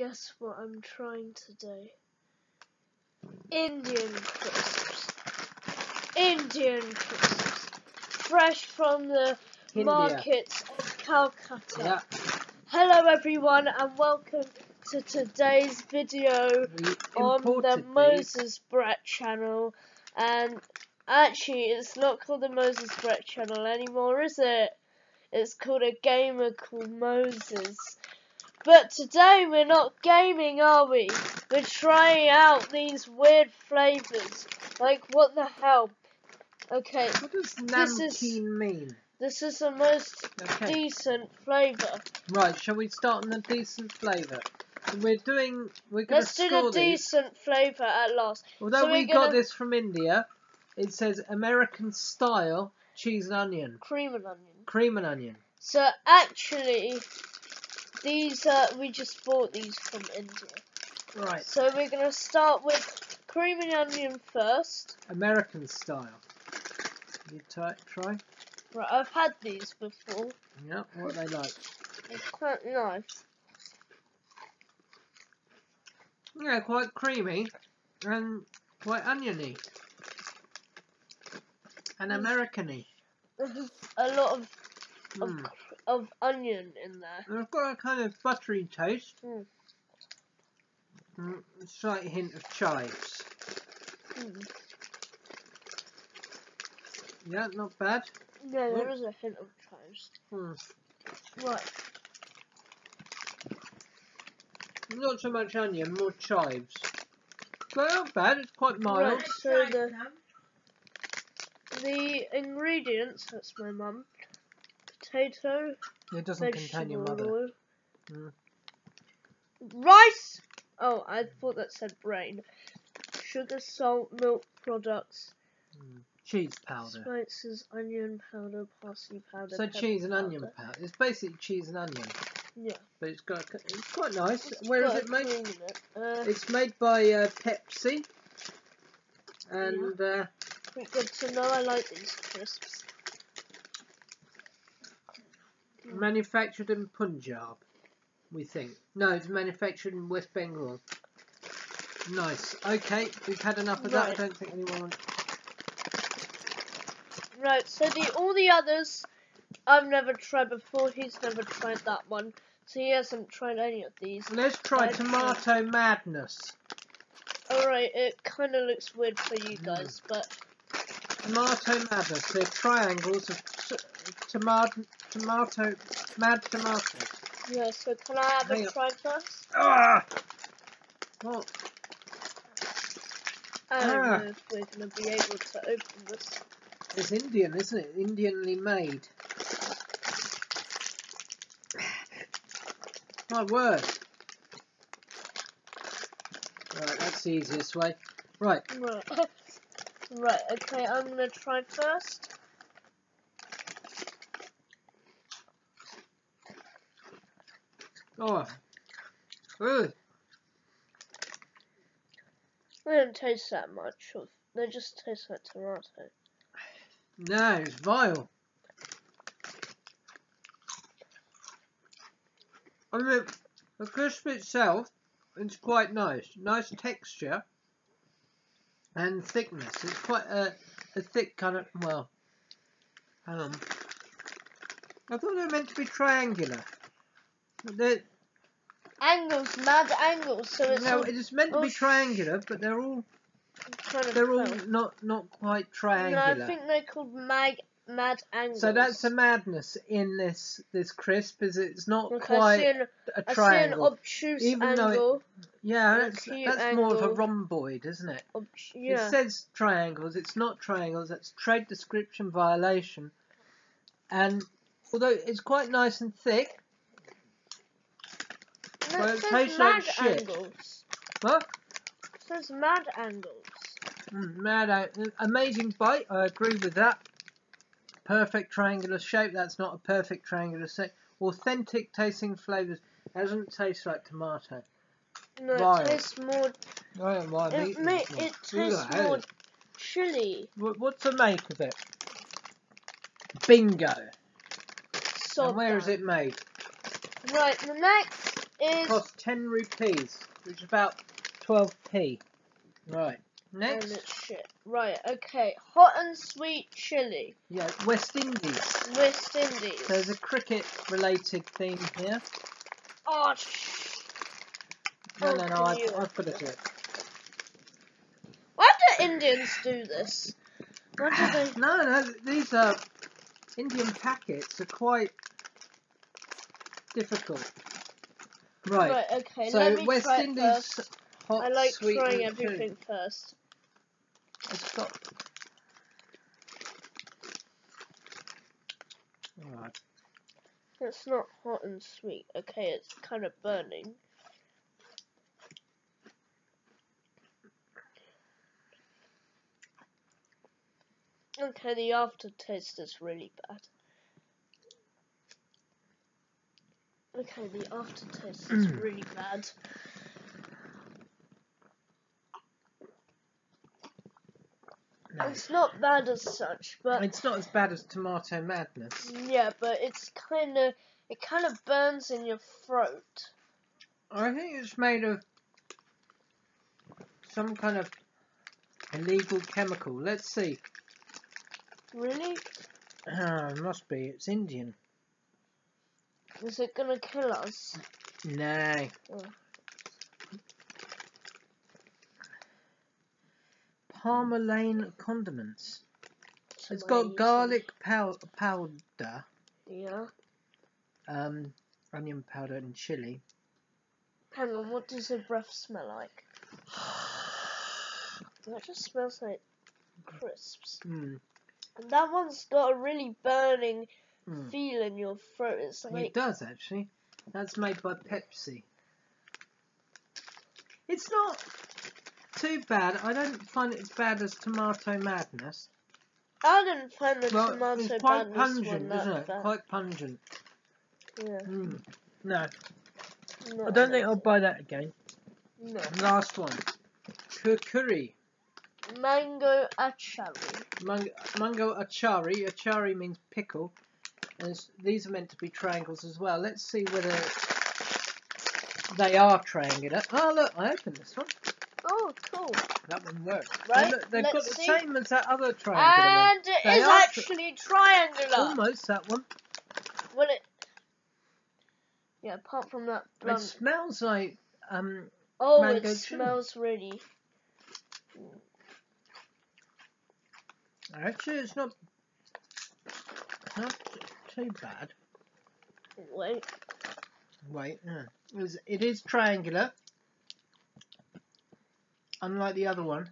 guess what I'm trying today? Indian crisps. Indian crisps. Fresh from the India. markets of Calcutta. Yeah, Hello everyone and welcome to today's video we on the. Eh? Moses Brett channel. And actually, it's not called the Moses Brett channel anymore, is it? It's called a gamer called Moses. But today we're not gaming, are we? We're trying out these weird flavors. Like, what the hell? Okay, What does This is- mean? this is the most Okay. decent flavor. Right, shall we start on the decent flavour? We're doing. We're going to Let's do the these. decent flavor at last. Although so we got gonna- this from India, it says American style cheese and onion, Cream and onion. cream and onion. So actually, these uh, we just bought these from India. Right, So we're gonna start with cream and onion first. American style. You try, try. Right, I've had these before. Yeah, what they like. It's quite nice. Yeah, quite creamy and quite oniony and Mm. Americany. a lot of of, Mm. cr- of onion in there. And It's got a kind of buttery taste. Mm. Mm, slight hint of chives. Mm. Yeah, not bad. Yeah, there is a hint of chives. Hmm. Right, Not so much onion, more chives. But not bad, it's quite mild. right. So the the ingredients. That's my mum. Potato, It doesn't contain your mother. Mm. Rice! Oh, I thought that said brain. Sugar, salt, milk products, Cheese powder. spices, onion powder, parsley powder. So cheese and onion powder. powder. It's basically cheese and onion, Yeah. but it's got it's quite nice. It's Where is it made? it. Uh, It's made by uh, Pepsi, and uh, pretty good to know. I like these crisps. Manufactured in Punjab. We think. No, it's manufactured in West Bengal. Nice. Okay, we've had enough of that. I don't think anyone. wants- Right, so the all the others I've never tried before. He's never tried that one. So he hasn't tried any of these. Let's try I'd tomato madness. Alright, it kind of looks weird for you Mm. guys, but Tomato madness. They're triangles of tomato, tomato, mad tomato. yeah, so can I have Hang a on. try first? Ah! What? I don't Ah. know if we're going to be able to open this. It's Indian, isn't it? Indianly made. My word. Right, that's the easiest way. Right, Right. right, okay, I'm going to try first. Oh. Ugh. They don't taste that much. Of, they just taste like tomato. No, it's vile. I mean, the crisp itself is quite nice. Nice texture and thickness. It's quite a, a thick kind of, well, on. I thought they were meant to be triangular. They're, Angles, mad angles, so it's no, it is meant to be triangular, but they're all they're all not not quite No, triangular. I think they're called mag, mad angles. So that's the madness in this this crisp is it's not Look, quite an, a I see an triangle. obtuse Even though it- yeah, that's, that's more of a rhomboid, isn't it? yeah. It says triangles. It's not triangles. That's trade description violation. And although it's quite nice and thick, No, well, it tastes mad like shit. angles. what? It says mad angles. Mm, mad, amazing bite. I agree with that. Perfect triangular shape. That's not a perfect triangular shape. Authentic tasting flavours. Doesn't taste like tomato. No, it tastes more. Don't mind It, ma- it tastes Ugh, more chili. What- What's the make of it? Bingo. Salt and where is it made? Right, the next is cost 10 rupees, which is about 12p. Right. Next, shit. Right, okay. Hot and sweet chili. yeah, West Indies. West Indies. There's a cricket related theme here. Oh, sh- No, no, no, I've, you- I've got to do it. Why do Indians do this? Why do they? No, no, these are Indian packets are quite difficult. Right. Right, okay. so let me West try Indies first. hot I like sweet trying everything first. It's got. Alright. It's not hot and sweet. Okay, it's kind of burning. Okay, the aftertaste is really bad. Okay, the aftertaste is Mm. really bad. No. It's not bad as such, but It's not as bad as Tomato Madness. yeah, but it's kind of it kind of burns in your throat. I think it's made of some kind of illegal chemical. Let's see. Really? Ah, must be. It's Indian. Is it gonna kill us? No. Oh. Parmaline condiments. It's It's got garlic pow- powder, Yeah. um, onion powder, and chili. Hang on, what does the breath smell like? That just smells like crisps. Mm, And that one's got a really burning mm. feel in your throat. It's like It does actually. That's made by Pepsi. It's not too bad. I don't find it as bad as Tomato Madness. I didn't find the Well, tomato it's quite one pungent, that isn't it? bad. Quite pungent. Yeah. Mm. No, not I don't think I'll buy that again. No. Last one. Kurkuri. Mango achari. Mango, mango achari. Achari means pickle. And these are meant to be triangles as well. Let's see whether they are triangular. Oh, look, I opened this one. Oh, cool. That one works. Right, look, they've got the see. same as that other triangular one. And it is actually triangular. Almost that one. Well, it. Yeah, apart from that It smells like um. Oh, it chili. smells really. Actually, it's not. Not too bad. Wait. Wait, yeah. It is, it is triangular. Unlike the other one.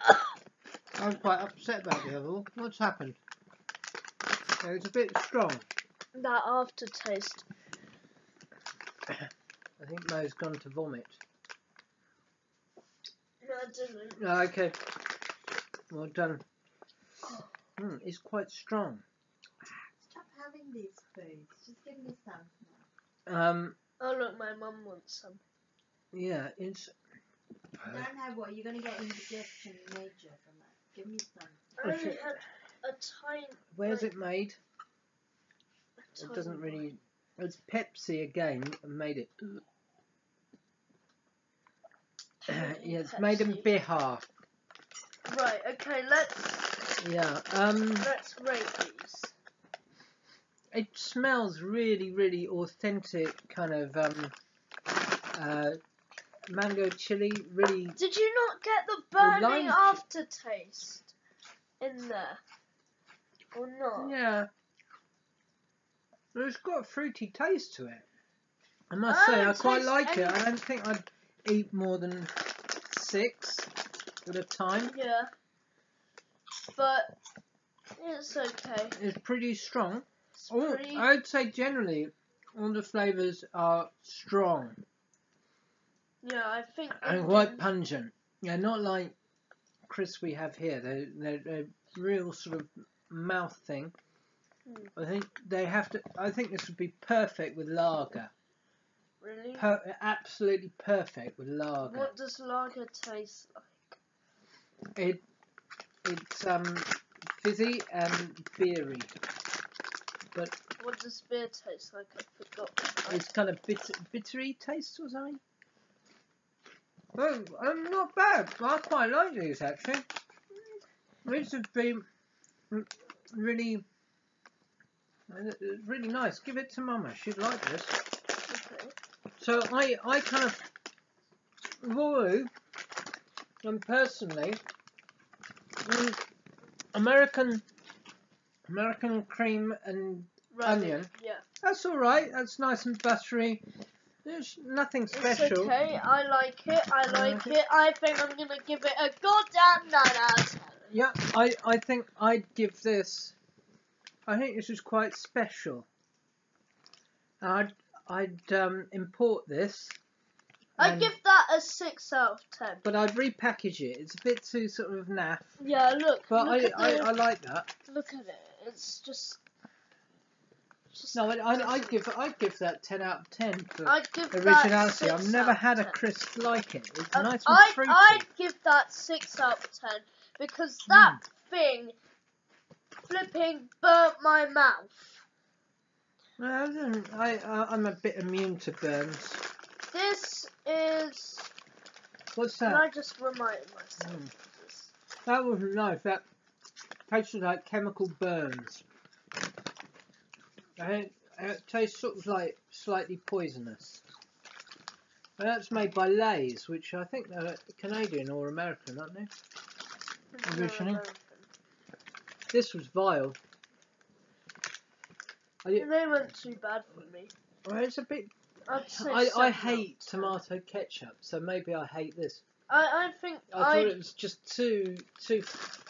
I was quite upset about the other one. What's happened? It's a bit strong. That aftertaste. I think Mo's gone to vomit. No, I didn't. Oh, okay. Well done. Mm, it's quite strong. Stop having these foods. Just give me some. Um, Oh, look, my mum wants some. yeah, it's. I Don't know what? You're going to get indigestion major from that. Give me some. I only had a tiny. Where's it made? It doesn't really. It's Pepsi again made it. yeah, it's made in Pepsi. Bihar. Right. Okay. Let's Yeah. Um, let's rate these. It smells really, really authentic, kind of um, uh, mango chili. Really. Did you not get the burning lime- aftertaste in there, or not? Yeah. Well, It's got a fruity taste to it. I must say, Oh, I quite tastes like it. I don't think I'd eat more than six at a time. Yeah. But it's okay. It's pretty strong. Oh. I'd say generally all the flavours are strong yeah, I think. and Indian- quite pungent. Yeah, not like crisps we have here. They're, they're, they're real sort of mouth thing. Hmm. I think they have to. I think this would be perfect with lager. Really? Per, absolutely perfect with lager. What does lager taste like? It it's um fizzy and beery. But What does beer taste like? I forgot. it's kind of bitter, bittery taste or something. Oh, um, not bad. I quite like these actually. These have been really, uh, really nice. Give it to Mama. She'd like this. Okay. So I, I kind of, Roy, and personally, mm, American, American cream and Right. Onion. Yeah. that's all right. That's nice and buttery. There's nothing special. It's okay. I like it. I I like like it. I think I'm gonna give it a goddamn nine out of ten. Yeah, I, I think I'd give this. I think this is quite special. I'd I'd um, import this, I'd give that a six out of ten. but I'd repackage it. It's a bit too sort of naff, Yeah, look. but look I, at I, the, I like that. look at it. It's just. just No, I, I, I'd give I'd give that ten out of ten for I'd give that originality. I've never had a 10. crisp like it. It's Um, nice and I'd, fruity. I'd give that six out of ten because that Hmm. thing flipping burnt my mouth. No, I, I, I'm a bit immune to burns. This is. What's Can that? I just remind myself Mm. That was nice. That tasted like chemical burns. And it, tastes sort of like slightly poisonous. And that's made by Lay's, which I think they're Canadian or American, aren't they? Originally? This was vile. I, They weren't too bad for me. well, it's a bit. Say I, I hate tomato ketchup, so maybe I hate this. I, I think I thought I it was just too too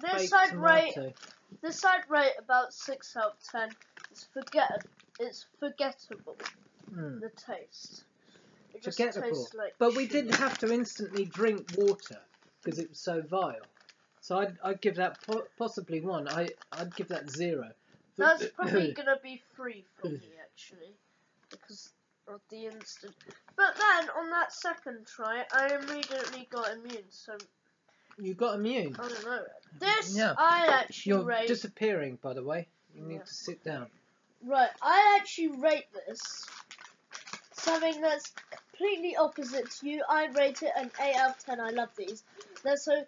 this I'd rate this I'd rate about six out of ten. It's forget it's forgettable Mm. the taste. It Forgettable. like But we didn't have to instantly drink water because it was so vile. So I'd, I'd give that po- possibly one. I I'd give that zero. That's probably gonna be three for me actually, because of the instant. But then on that second try, I immediately got immune. So you got immune. I don't know. This Yeah. I actually You're rate. disappearing, by the way. You need Yeah. to sit down. Right, I actually rate this something that's completely opposite to you. I rate it an 8 out of 10. I love these. They're so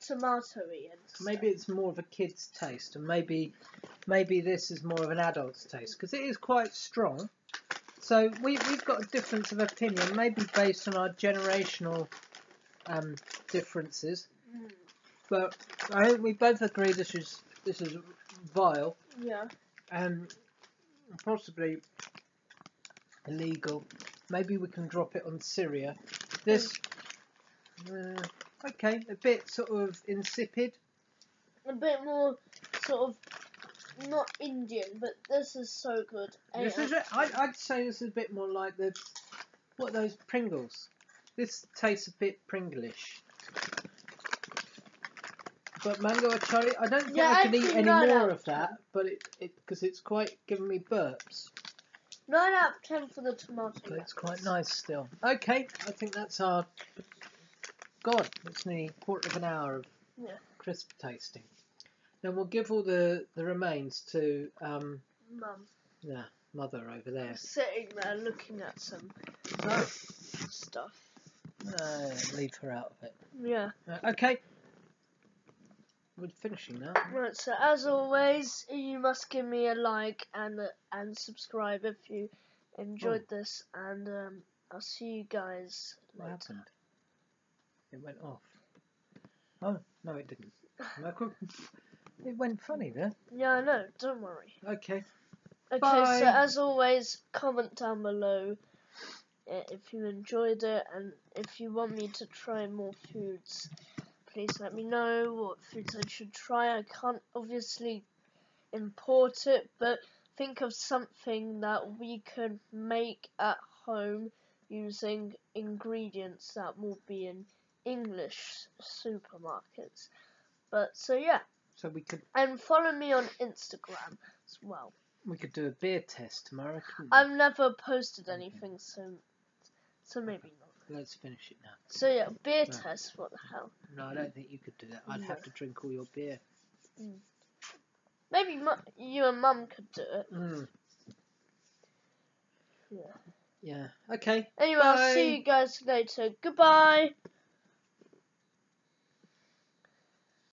tomatoey and stuff. Maybe it's more of a kid's taste, and maybe maybe this is more of an adult's taste because it is quite strong. So we we've got a difference of opinion, maybe based on our generational um, differences. Mm, But I think we both agree this is this is vile yeah. and possibly illegal. Maybe we can drop it on Syria. This, uh, okay, a bit sort of insipid. A bit more sort of not Indian, but this is so good. Eight This is, a- I, I'd say this is a bit more like the what are those Pringles. This tastes a bit Pringlish. But mango achari, I don't think Yeah, I I'd eat any more of that, but it because it's quite giving me burps. 9 out of 10 for the tomato. But it's quite nice still. Okay, I think that's our. God, it's nearly a quarter of an hour of Yeah. crisp tasting. Then we'll give all the, the remains to um, Mum. yeah, mother over there. Sitting there looking at some stuff. uh, leave her out of it. Yeah. Uh, okay, we're finishing now. Right, so as always, you must give me a like and uh, and subscribe if you enjoyed Oh. this, and um, I'll see you guys What later. happened? It went off. Oh no, it didn't. Michael, it went funny there. Yeah, I know. Don't worry. Okay. Okay, Bye. so as always, comment down below uh, if you enjoyed it and if you want me to try more foods. Please let me know what foods I should try. I can't obviously import it, but think of something that we could make at home using ingredients that will be in English supermarkets. But so yeah, So we could and follow me on Instagram as well. we could do a beer test tomorrow. couldn't we? I've never posted anything, so so maybe not. Let's finish it now. So yeah, beer test. What the hell? No, I don't think you could do that. I'd have No. to drink all your beer. Maybe mu- you and Mum could do it. Mm. Yeah. Yeah. Okay. Anyway, I'll Bye. see you guys later. Goodbye.